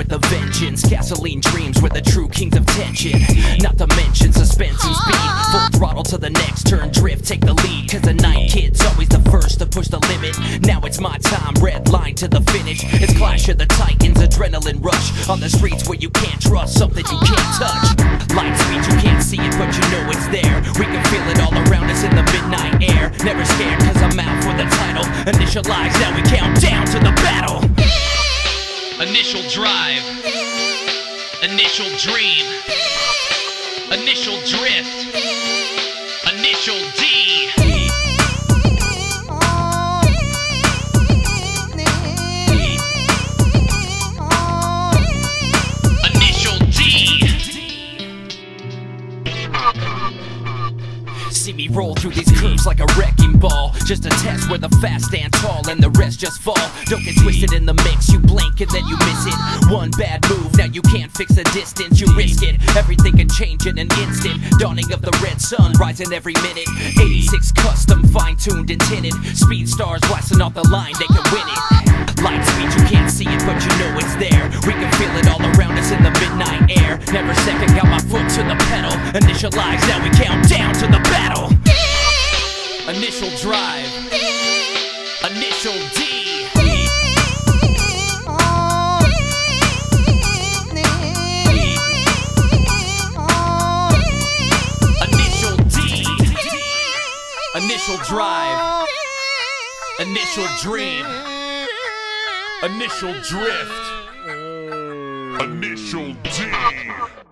with the vengeance. Gasoline dreams were the true kings of tension. Not to mention suspense and speed. Full throttle to the next turn, drift, take the lead. Cause the night kid's always the first to push the limit. Now it's my time, red line to the finish. It's Clash of the Titans, adrenaline rush. On the streets where you can't trust something you can't touch. Light speed, you can't see it, but you know it's there. We can feel it all around us in the midnight air. Never scared, cause I'm out for the title. Initialize, now we count Initial drive. Initial dream. Initial drift. Initial D. Initial D. See me roll through these curves like a wrecking ball. Just a test where the fast stand tall and the rest just fall. Don't get twisted in the mix, you blink and then you miss it. One bad move, now you can't fix the distance, you risk it. Everything can change in an instant. Dawning of the red sun, rising every minute. 86 custom, fine tuned and tinted. Speed stars blasting off the line, they can win it. Light speed, you can't see it, but you know it's there. We can feel it all around us in the midnight air. Never second, got my foot to the pedal. Initialize, now we count down drive. Initial D. Initial D. Initial drive. Initial dream. Initial drift. Initial D.